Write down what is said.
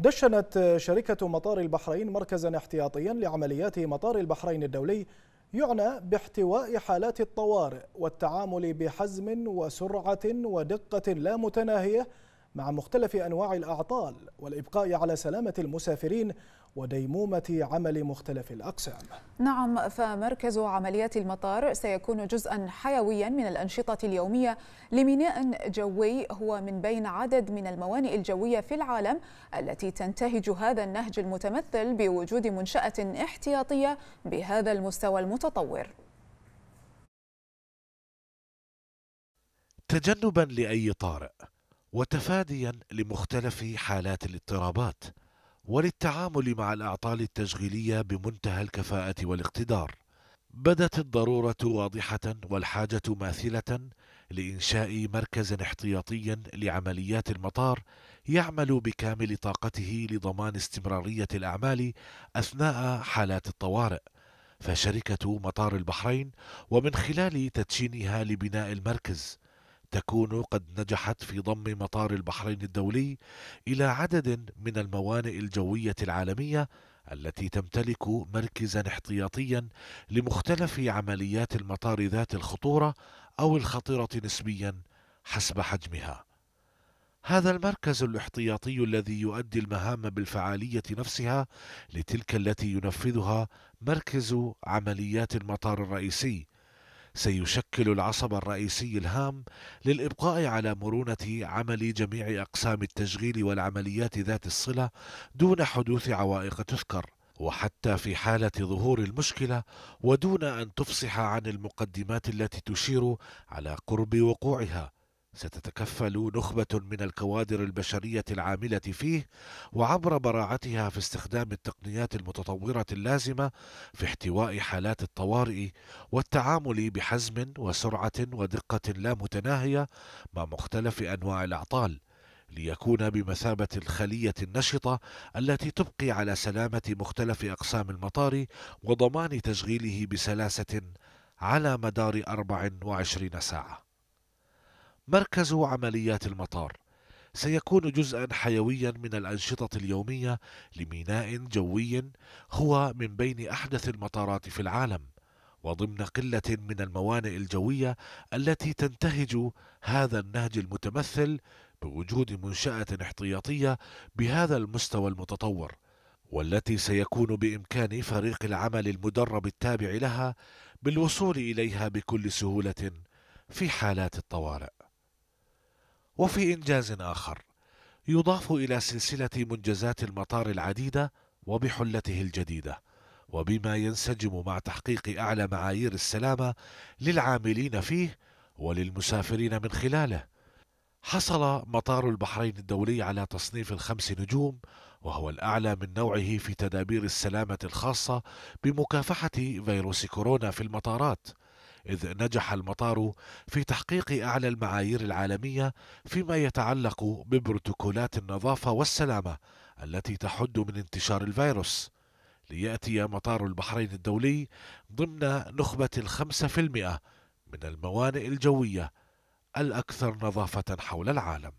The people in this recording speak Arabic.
دشنت شركة مطار البحرين مركزا احتياطيا لعمليات مطار البحرين الدولي يعنى باحتواء حالات الطوارئ والتعامل بحزم وسرعة ودقة لا متناهية مع مختلف أنواع الأعطال والإبقاء على سلامة المسافرين وديمومة عمل مختلف الأقسام. نعم فمركز عمليات المطار سيكون جزءا حيويا من الأنشطة اليومية لميناء جوي هو من بين عدد من الموانئ الجوية في العالم التي تنتهج هذا النهج المتمثل بوجود منشأة احتياطية بهذا المستوى المتطور. تجنبا لأي طارئ. وتفاديا لمختلف حالات الاضطرابات وللتعامل مع الأعطال التشغيلية بمنتهى الكفاءة والاقتدار. بدت الضرورة واضحة والحاجة ماثلة لإنشاء مركز احتياطي لعمليات المطار يعمل بكامل طاقته لضمان استمرارية الأعمال أثناء حالات الطوارئ. فشركة مطار البحرين ومن خلال تدشينها لبناء المركز تكون قد نجحت في ضم مطار البحرين الدولي إلى عدد من الموانئ الجوية العالمية التي تمتلك مركزا احتياطيا لمختلف عمليات المطار ذات الخطورة أو الخطرة نسبيا حسب حجمها. هذا المركز الاحتياطي الذي يؤدي المهام بالفعالية نفسها لتلك التي ينفذها مركز عمليات المطار الرئيسي سيشكل العصب الرئيسي الهام للإبقاء على مرونة عمل جميع أقسام التشغيل والعمليات ذات الصلة دون حدوث عوائق تذكر وحتى في حالة ظهور المشكلة ودون أن تفصح عن المقدمات التي تشير على قرب وقوعها. ستتكفل نخبة من الكوادر البشرية العاملة فيه وعبر براعتها في استخدام التقنيات المتطورة اللازمة في احتواء حالات الطوارئ والتعامل بحزم وسرعة ودقة لا متناهية مع مختلف أنواع الأعطال ليكون بمثابة الخلية النشطة التي تبقي على سلامة مختلف أقسام المطار وضمان تشغيله بسلاسة على مدار 24 ساعة. مركز عمليات المطار. سيكون جزءا حيويا من الأنشطة اليومية لميناء جوي هو من بين أحدث المطارات في العالم وضمن قلة من الموانئ الجوية التي تنتهج هذا النهج المتمثل بوجود منشأة احتياطية بهذا المستوى المتطور والتي سيكون بإمكان فريق العمل المدرب التابع لها بالوصول إليها بكل سهولة في حالات الطوارئ. وفي إنجاز آخر يضاف إلى سلسلة منجزات المطار العديدة وبحلته الجديدة وبما ينسجم مع تحقيق أعلى معايير السلامة للعاملين فيه وللمسافرين من خلاله. حصل مطار البحرين الدولي على تصنيف الخمس نجوم وهو الأعلى من نوعه في تدابير السلامة الخاصة بمكافحة فيروس كورونا في المطارات. إذ نجح المطار في تحقيق أعلى المعايير العالمية فيما يتعلق ببروتوكولات النظافة والسلامة التي تحد من انتشار الفيروس. ليأتي مطار البحرين الدولي ضمن نخبة الخمسة في المئة من الموانئ الجوية الأكثر نظافة حول العالم.